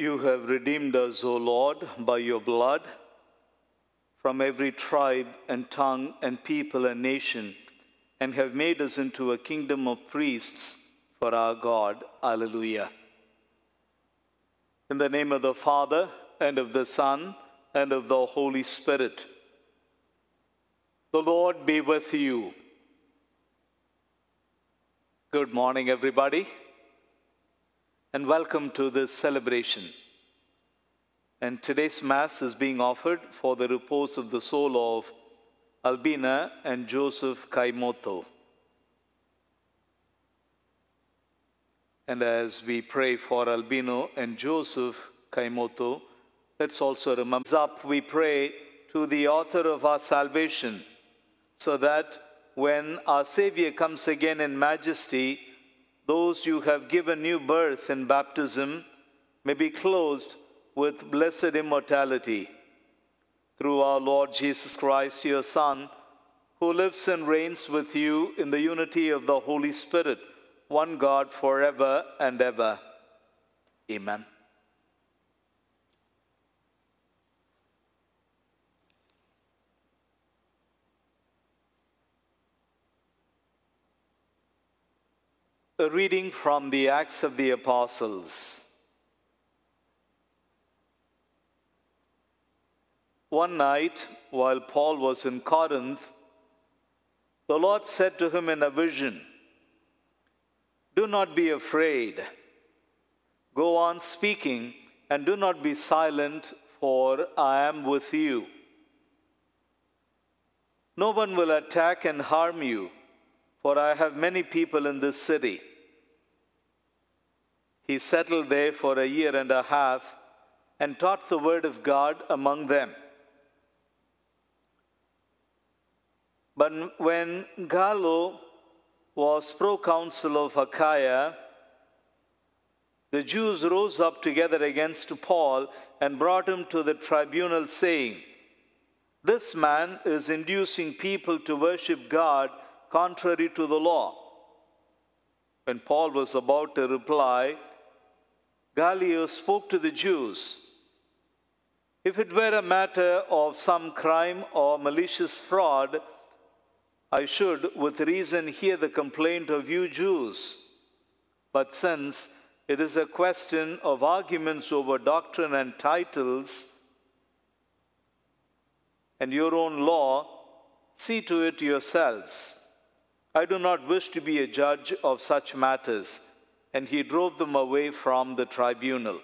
You have redeemed us, O Lord, by your blood from every tribe and tongue and people and nation, and have made us into a kingdom of priests for our God. Alleluia. In the name of the Father, and of the Son, and of the Holy Spirit. The Lord be with you. Good morning, everybody, and welcome to this celebration. And today's Mass is being offered for the repose of the soul of Albina and Joseph Caimotto. And as we pray for Albino and Joseph Caimotto, let's also remember up we pray to the author of our salvation, so that when our Savior comes again in majesty, those you have given new birth in baptism may be closed with blessed immortality. Through our Lord Jesus Christ, your Son, who lives and reigns with you in the unity of the Holy Spirit, one God forever and ever. Amen. A reading from the Acts of the Apostles. One night, while Paul was in Corinth, the Lord said to him in a vision, Do not be afraid. Go on speaking, and do not be silent, for I am with you. No one will attack and harm you, for I have many people in this city. He settled there for a year and a half and taught the word of God among them. But when Gallio was proconsul of Achaia, the Jews rose up together against Paul and brought him to the tribunal, saying, This man is inducing people to worship God contrary to the law. When Paul was about to reply, Gallio spoke to the Jews. If it were a matter of some crime or malicious fraud, I should with reason hear the complaint of you Jews. But since it is a question of arguments over doctrine and titles and your own law, see to it yourselves. I do not wish to be a judge of such matters and he drove them away from the tribunal.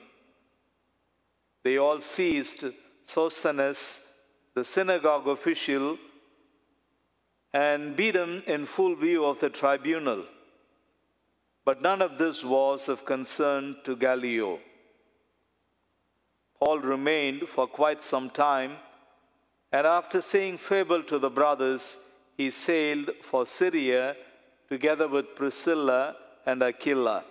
They all seized Sosthenes, the synagogue official, and beat him in full view of the tribunal. But none of this was of concern to Gallio. Paul remained for quite some time, and after saying farewell to the brothers, he sailed for Syria together with Priscilla and Aquila.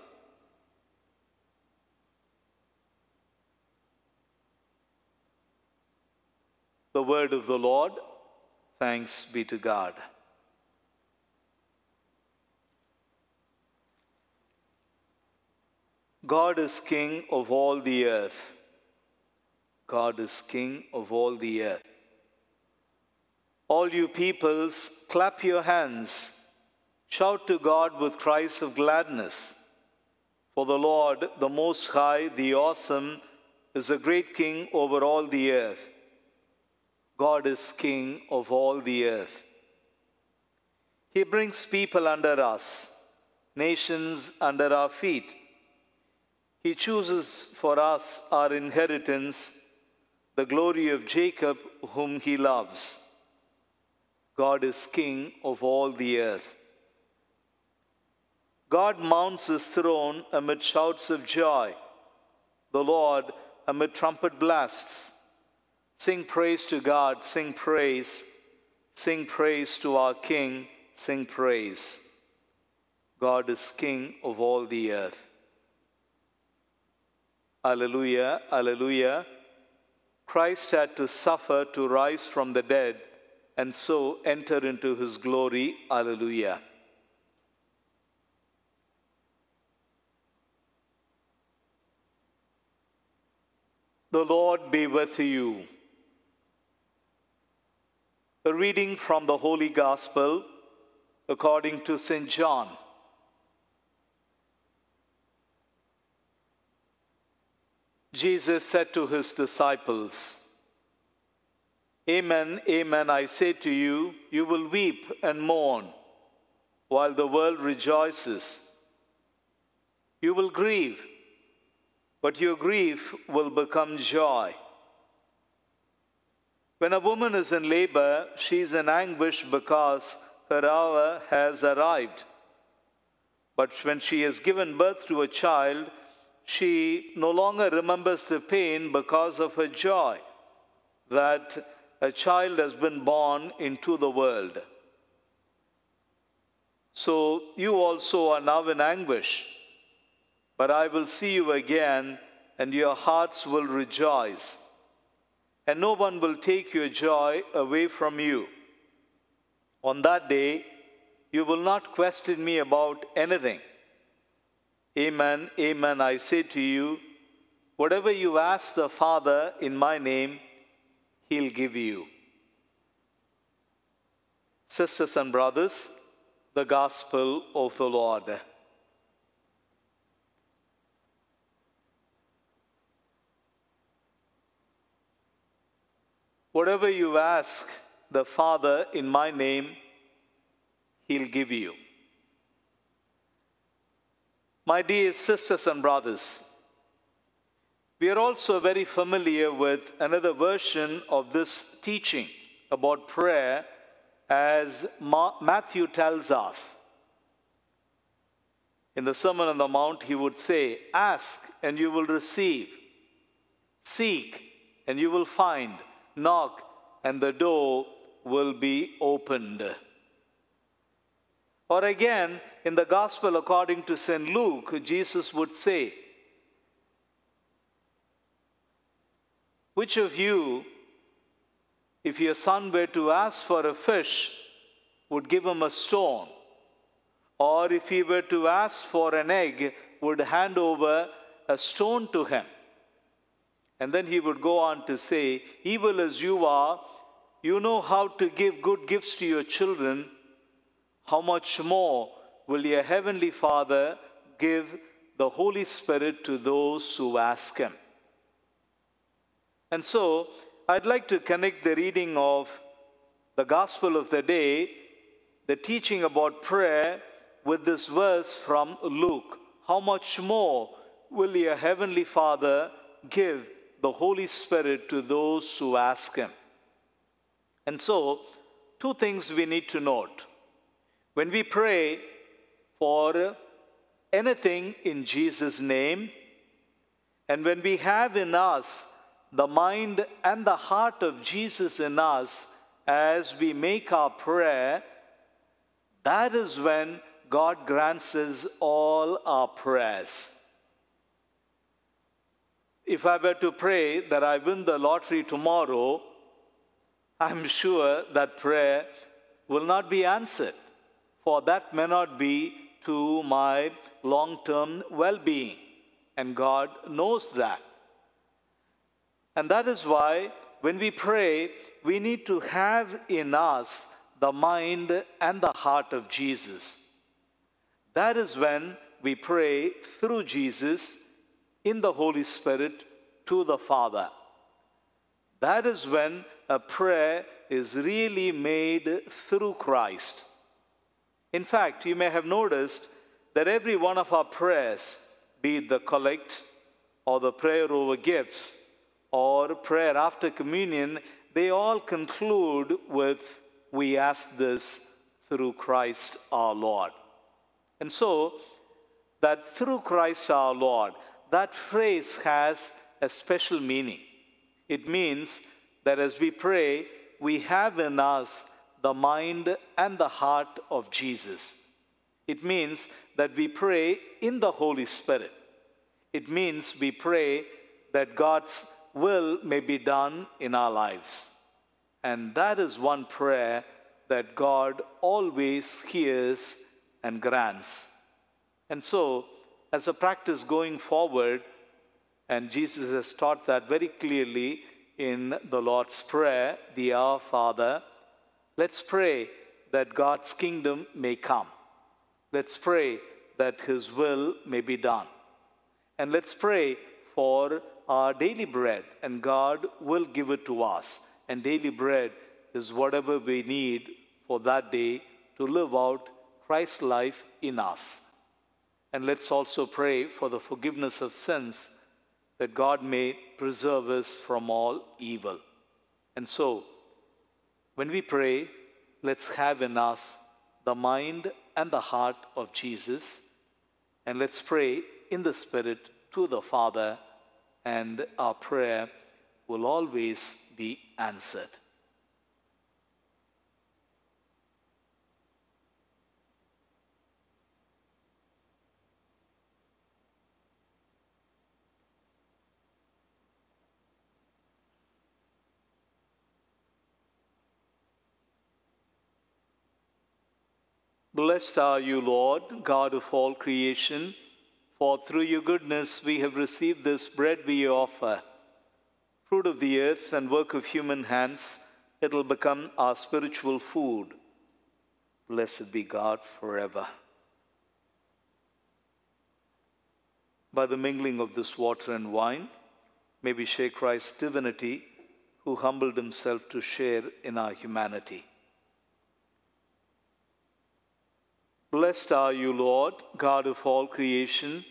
The word of the Lord. Thanks be to God. God is king of all the earth. God is king of all the earth. All you peoples, clap your hands. Shout to God with cries of gladness. For the Lord, the Most High, the Awesome, is a great king over all the earth. God is king of all the earth. He brings people under us, nations under our feet. He chooses for us our inheritance, the glory of Jacob, whom he loves. God is king of all the earth. God mounts his throne amid shouts of joy, the Lord amid trumpet blasts. Sing praise to God, sing praise, sing praise to our King, sing praise. God is King of all the earth. Alleluia, Alleluia. Christ had to suffer to rise from the dead and so enter into his glory. Alleluia. The Lord be with you. A reading from the Holy Gospel according to St. John. Jesus said to his disciples, Amen, amen, I say to you, you will weep and mourn while the world rejoices. You will grieve, but your grief will become joy. When a woman is in labor, she is in anguish because her hour has arrived. But when she has given birth to a child, she no longer remembers the pain because of her joy that a child has been born into the world. So you also are now in anguish, but I will see you again, and your hearts will rejoice, and no one will take your joy away from you. On that day, you will not question me about anything. Amen, amen, I say to you, whatever you ask the Father in my name, he'll give you. Sisters and brothers, the gospel of the Lord. Whatever you ask the Father in my name, he'll give you. My dear sisters and brothers, we are also very familiar with another version of this teaching about prayer as Matthew tells us. In the Sermon on the Mount, he would say, Ask and you will receive, seek and you will find, knock and the door will be opened. Or again, in the Gospel according to St. Luke, Jesus would say, Which of you if your son were to ask for a fish, would give him a stone. Or if he were to ask for an egg, would hand over a stone to him. And then he would go on to say, Evil as you are, you know how to give good gifts to your children. How much more will your heavenly Father give the Holy Spirit to those who ask him? And so, I'd like to connect the reading of the gospel of the day, the teaching about prayer, with this verse from Luke. How much more will your heavenly Father give the Holy Spirit to those who ask Him? And so, two things we need to note. When we pray for anything in Jesus' name, and when we have in us the mind and the heart of Jesus in us as we make our prayer, that is when God grants us all our prayers. If I were to pray that I win the lottery tomorrow, I'm sure that prayer will not be answered, for that may not be to my long term well being. And God knows that. And that is why when we pray, we need to have in us the mind and the heart of Jesus. That is when we pray through Jesus in the Holy Spirit to the Father. That is when a prayer is really made through Christ. In fact, you may have noticed that every one of our prayers, be it the collect or the prayer over gifts, or prayer after communion, they all conclude with, We ask this through Christ our Lord. And so, that through Christ our Lord, that phrase has a special meaning. It means that as we pray, we have in us the mind and the heart of Jesus. It means that we pray in the Holy Spirit. It means we pray that God's will may be done in our lives. And that is one prayer that God always hears and grants. And so, as a practice going forward, And Jesus has taught that very clearly in the Lord's Prayer, the Our Father. Let's pray that God's kingdom may come. Let's pray that His will may be done. And let's pray for our daily bread, and God will give it to us. And daily bread is whatever we need for that day to live out Christ's life in us. And let's also pray for the forgiveness of sins that God may preserve us from all evil. And so, when we pray, let's have in us the mind and the heart of Jesus, and let's pray in the Spirit to the Father, and our prayer will always be answered. Blessed are you, Lord, God of all creation, for through your goodness we have received this bread we offer. Fruit of the earth and work of human hands, it will become our spiritual food. Blessed be God forever. By the mingling of this water and wine, may we share Christ's divinity, who humbled himself to share in our humanity. Blessed are you, Lord, God of all creation,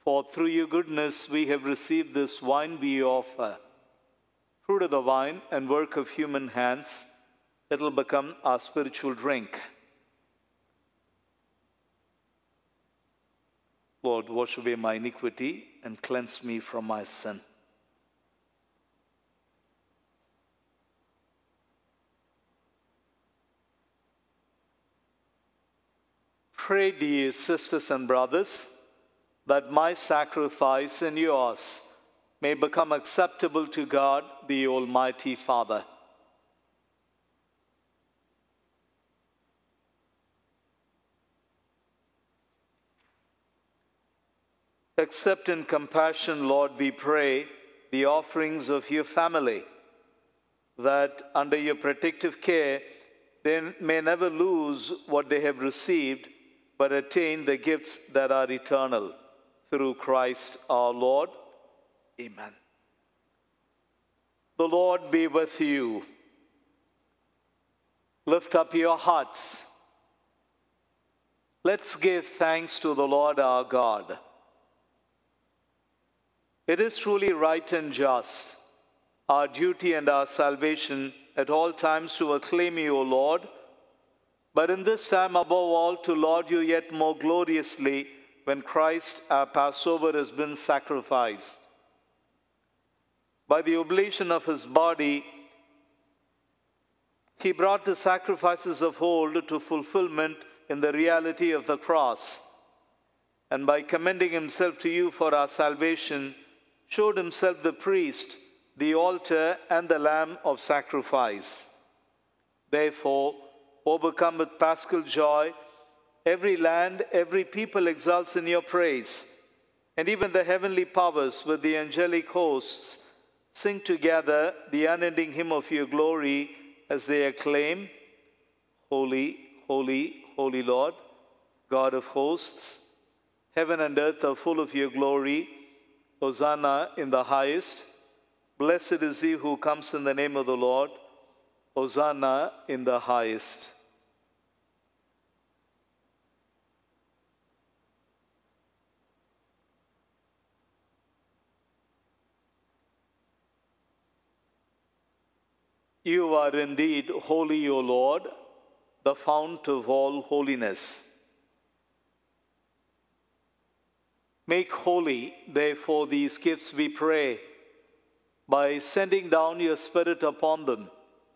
for through your goodness we have received this wine we offer. Fruit of the vine and work of human hands, it will become our spiritual drink. Lord, wash away my iniquity and cleanse me from my sin. Pray, dear sisters and brothers, that my sacrifice and yours may become acceptable to God, the Almighty Father. Accept in compassion, Lord, we pray, the offerings of your family, that under your protective care they may never lose what they have received but attain the gifts that are eternal through Christ our Lord. Amen. The Lord be with you. Lift up your hearts. Let's give thanks to the Lord our God. It is truly right and just, our duty and our salvation at all times to acclaim you, O Lord but in this time, above all, to laud you yet more gloriously when Christ, our Passover, has been sacrificed. By the oblation of his body, he brought the sacrifices of old to fulfillment in the reality of the cross. And by commending himself to you for our salvation, showed himself the priest, the altar, and the lamb of sacrifice. Therefore, overcome with paschal joy. Every land, every people exults in your praise. And even the heavenly powers with the angelic hosts sing together the unending hymn of your glory as they acclaim, Holy, holy, holy Lord, God of hosts. Heaven and earth are full of your glory. Hosanna in the highest. Blessed is he who comes in the name of the Lord. Hosanna in the highest. You are indeed holy, O Lord, the fount of all holiness. Make holy, therefore, these gifts, we pray, by sending down your Spirit upon them,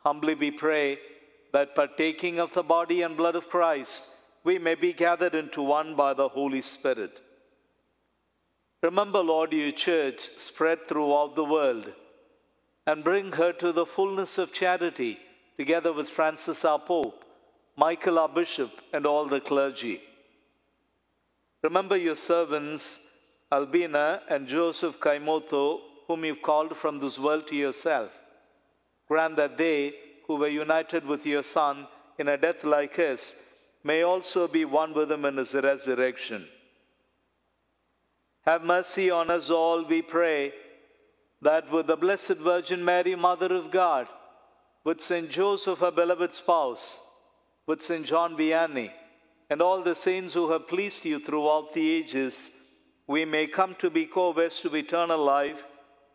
Humbly we pray that partaking of the body and blood of Christ, we may be gathered into one by the Holy Spirit. Remember, Lord, your church spread throughout the world and bring her to the fullness of charity, together with Francis our Pope, Michael our Bishop, and all the clergy. Remember your servants, Albina and Joseph Caimotto, whom you've called from this world to yourself Grant that they who were united with your Son in a death like his may also be one with him in his resurrection. Have mercy on us all, we pray, that with the Blessed Virgin Mary, Mother of God, with Saint Joseph, her beloved spouse, with Saint John Vianney, and all the saints who have pleased you throughout the ages, we may come to be co-heirs to eternal life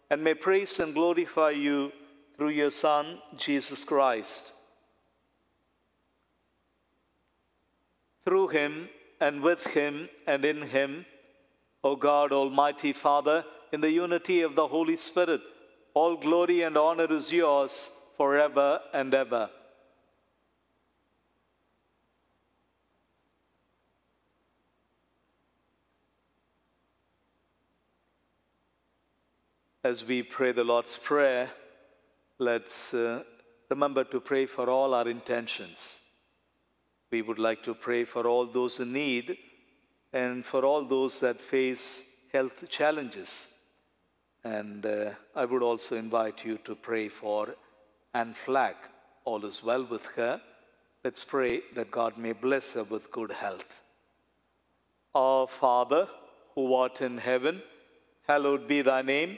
and may praise and glorify you through your Son, Jesus Christ. Through him and with him and in him, O God, Almighty Father, in the unity of the Holy Spirit, all glory and honor is yours forever and ever. As we pray the Lord's Prayer, let's uh, remember to pray for all our intentions. We would like to pray for all those in need and for all those that face health challenges. And uh, I would also invite you to pray for Anne Flack. All is well with her. Let's pray that God may bless her with good health. Our Father, who art in heaven, hallowed be thy name.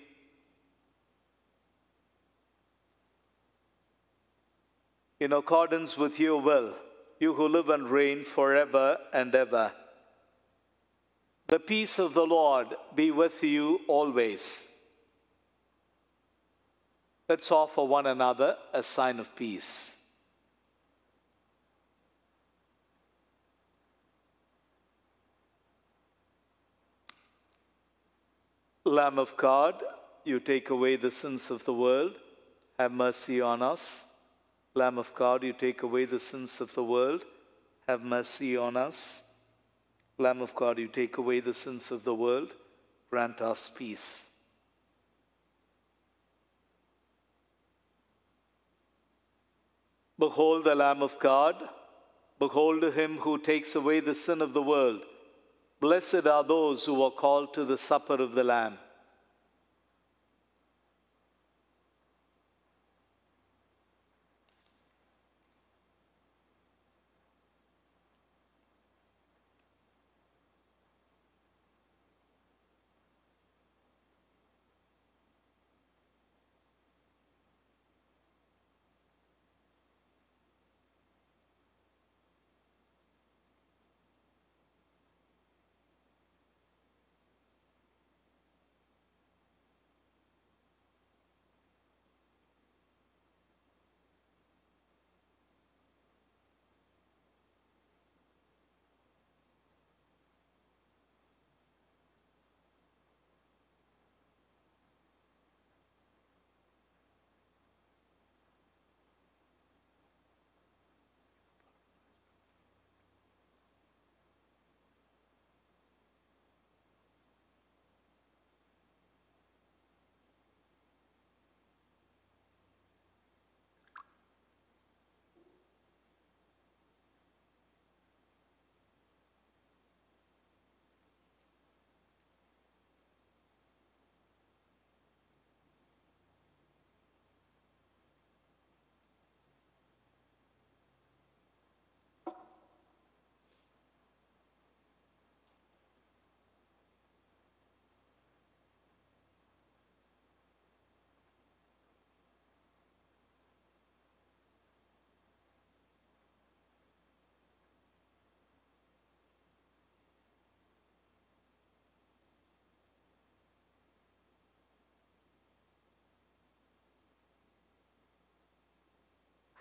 in accordance with your will, you who live and reign forever and ever. The peace of the Lord be with you always. Let's offer one another a sign of peace. Lamb of God, you take away the sins of the world have mercy on us. Lamb of God, you take away the sins of the world, have mercy on us. Lamb of God, you take away the sins of the world, grant us peace. Behold the Lamb of God. Behold him who takes away the sin of the world. Blessed are those who are called to the supper of the Lamb.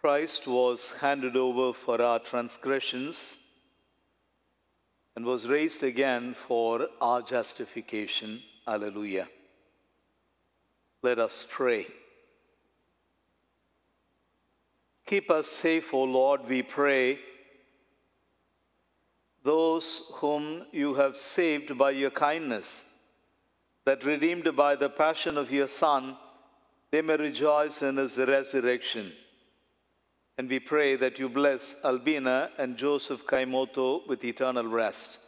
Christ was handed over for our transgressions and was raised again for our justification. Alleluia. Let us pray. Keep us safe, O Lord, we pray. Those whom you have saved by your kindness, that redeemed by the passion of your Son, they may rejoice in his resurrection. And we pray that you bless Albina and Joseph Caimotto with eternal rest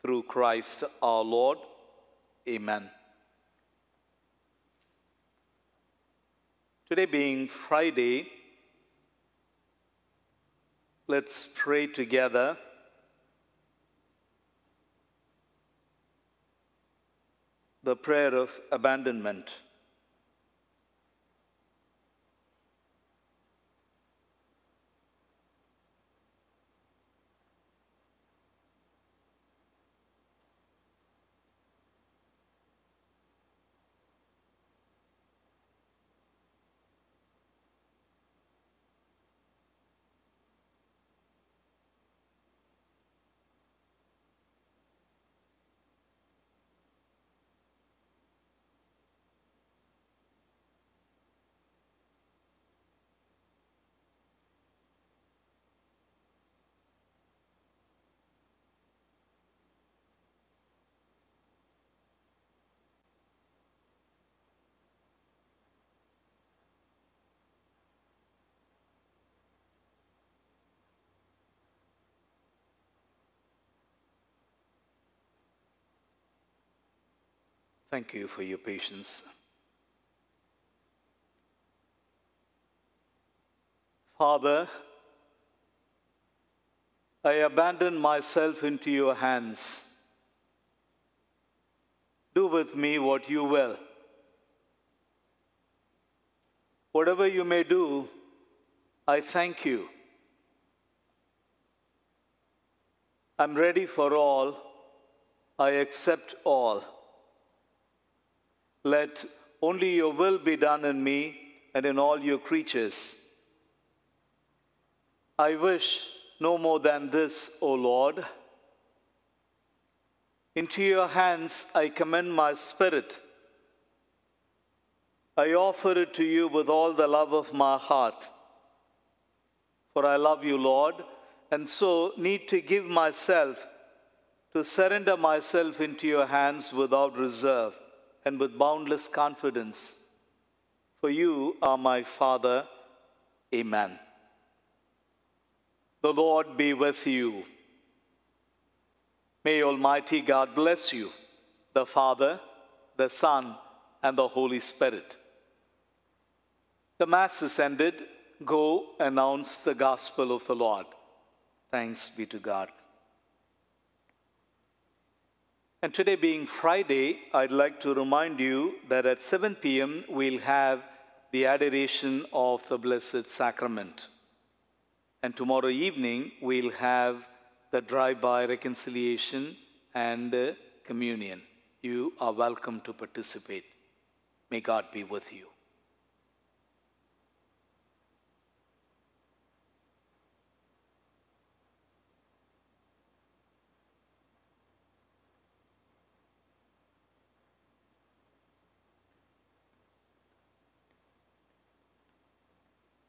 through Christ our Lord. Amen. Today being Friday, let's pray together. The prayer of abandonment. Thank you for your patience. Father, I abandon myself into your hands. Do with me what you will. Whatever you may do, I thank you. I'm ready for all. I accept all. Let only your will be done in me and in all your creatures. I wish no more than this, O Lord. Into your hands I commend my spirit. I offer it to you with all the love of my heart. For I love you, Lord, and so need to give myself, to surrender myself into your hands without reserve and with boundless confidence. For you are my Father. Amen. The Lord be with you. May Almighty God bless you, the Father, the Son, and the Holy Spirit. The Mass is ended. Go announce the gospel of the Lord. Thanks be to God. And today, being Friday, I'd like to remind you that at 7 p.m. we'll have the adoration of the Blessed Sacrament. And tomorrow evening, we'll have the drive by reconciliation and uh, communion. You are welcome to participate. May God be with you.